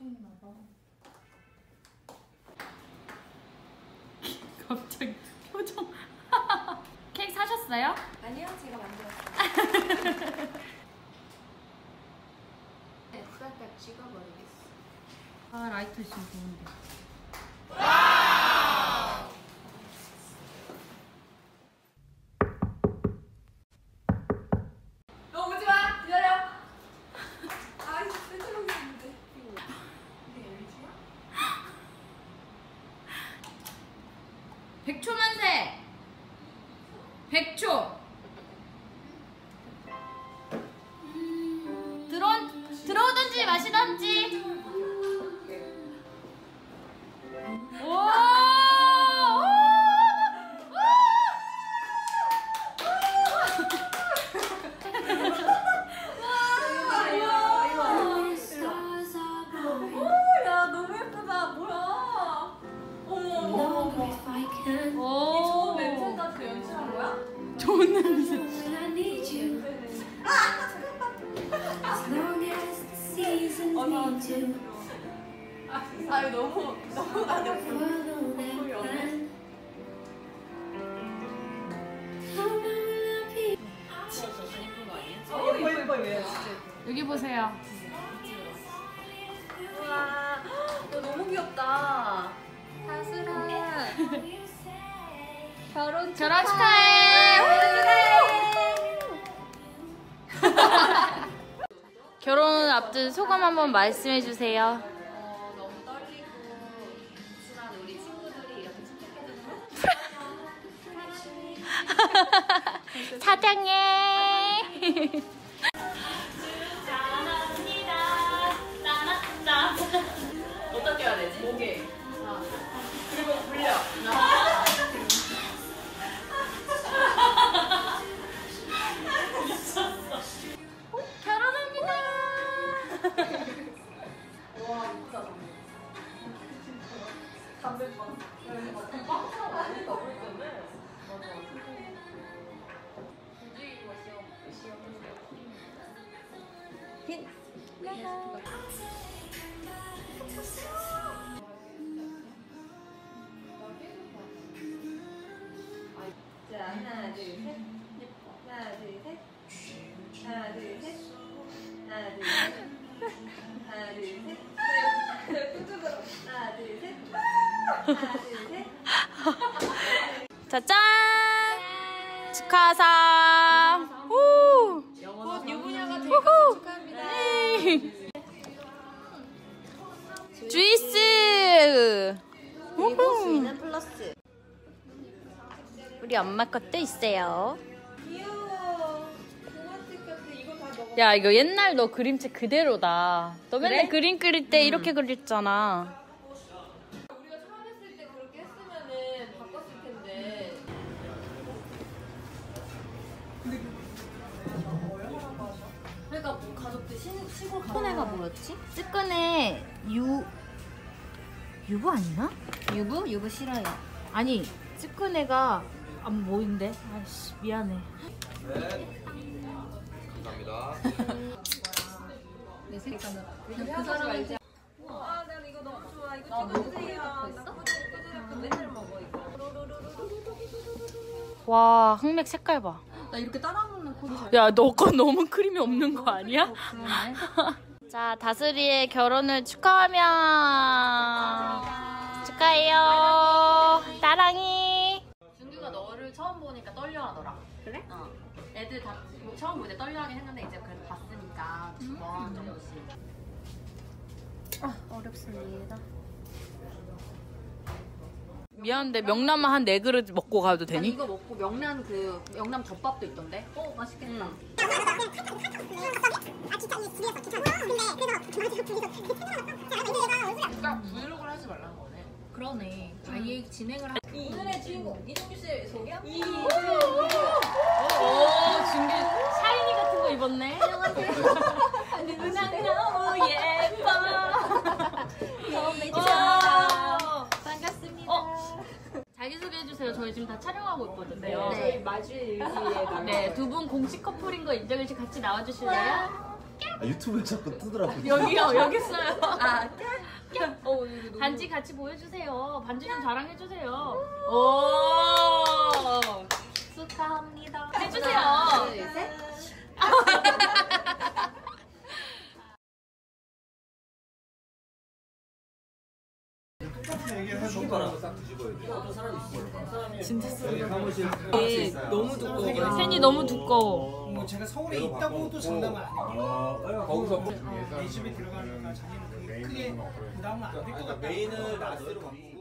체인이 나서. 갑자기 표정. 케이크 사셨어요? 아니요, 제가 만들었어요. 네, 살짝 찍어버리겠어. 아 라이터 있으면 좋은데. 백초. 들어, 들어오든지 마시든지. 너무, 너무 나는 없네. 어, 이거? 여기 보세요. 너 너무 귀엽다. 다슬아. 결혼 결혼 축하해. 결혼 앞둔 소감 한번 말씀해 주세요. 사랑해. 어떻게 해야 되지? 목에 그리고 불려 자 하나 둘셋 하나 둘셋 하나 둘셋 하나 둘셋 하나 둘셋 뚜뚜뚜 하나 둘셋 하나 둘셋 자, 짠! 축하상! 우리 엄마 것도 있어요. 귀여워 동화책 같아 이거 다 먹어 야, 이거 옛날 너 그림책 그대로다. 너 맨날 그래? 그림 그릴 때 이렇게 그렸잖아. 그러니까 뭐 가족들 시, 시골 가는 찌꺼네가 뭐였지? 찌꺼네 유... 유부 아니나? 유부? 유부 싫어요 아니, 찌꺼네가 안 보인대. 아이씨, 미안해. 감사합니다. 내 생각은 그 사람 알지? 아, 난 이거 너무 좋아. 이거 찍어주세요. 나 꾸준히 맨날 먹어 이거. 와, 흑맥 색깔 봐. 나 이렇게 따라 먹는 콜이 잘. 야, 너건 너무 크림이 없는 거 아니야? 자, 다슬이의 결혼을 축하하며 축하해요. 따랑이. 준규가 너를 처음 보니까 떨려하더라. 그래? 어. 애들 다 처음 볼 때 떨려하긴 했는데 이제 그래도 봤으니까 두번 정도씩. 어렵습니다. 미안한데 명란만 한 네 그릇 먹고 가도 되니? 이거 먹고 명란 그 명란 덮밥도 있던데. 어, 맛있겠다. 딱 브이로그를 하지 말라는 거네. 그러네. 아예 진행을 하. 오늘의 주인공 이동규 씨 소개합니다. 오, 준규 샤이니 같은 거 입었네. 누나 너무 예뻐. 와. 반갑습니다. 어. 자기소개해주세요. 저희 지금 다 촬영하고 있거든요. 저희 마주 일기에 네, 두 분 공식 커플인 거 인정일지 같이 나와주실래요? 아, 유튜브에 자꾸 뜨더라고. 여기요 여기 있어요. 아, 어, 너무 반지 같이 보여주세요. 반지 좀 자랑해주세요. 오 축하합니다. 해주세요. 하나, 둘, 셋. 너무 두꺼워. 펜이 너무 두꺼워. 뭐 제가 서울에 있다고도 장담은 아니에요. 거기서 이 집에 들어가니까 자기는 크게 부담은 안될것 같다. 메인을 나스로 바꾸고